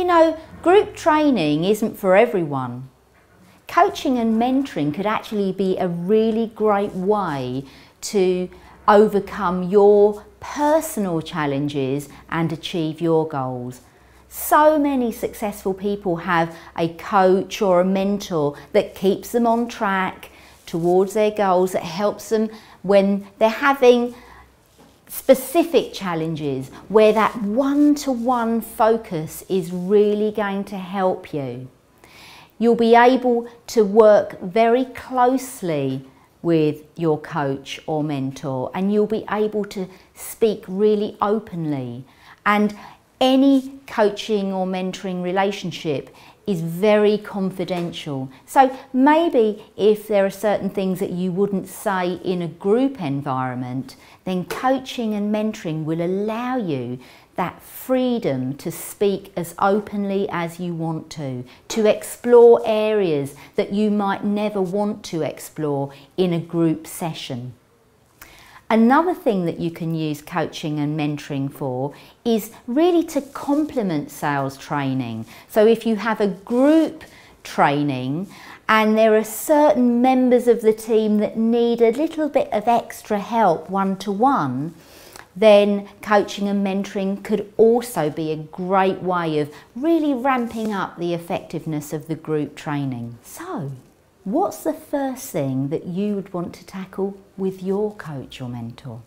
You know, group training isn't for everyone. Coaching and mentoring could actually be a really great way to overcome your personal challenges and achieve your goals. So many successful people have a coach or a mentor that keeps them on track towards their goals, that helps them when they're having specific challenges where that one-to-one focus is really going to help you. You'll be able to work very closely with your coach or mentor and you'll be able to speak really openly and any coaching or mentoring relationship is very confidential. So maybe if there are certain things that you wouldn't say in a group environment, then coaching and mentoring will allow you that freedom to speak as openly as you want to, to explore areas that you might never want to explore in a group session. Another thing that you can use coaching and mentoring for is really to complement sales training. So if you have a group training and there are certain members of the team that need a little bit of extra help one to one, then coaching and mentoring could also be a great way of really ramping up the effectiveness of the group training. So, What's the first thing that you would want to tackle with your coach or mentor?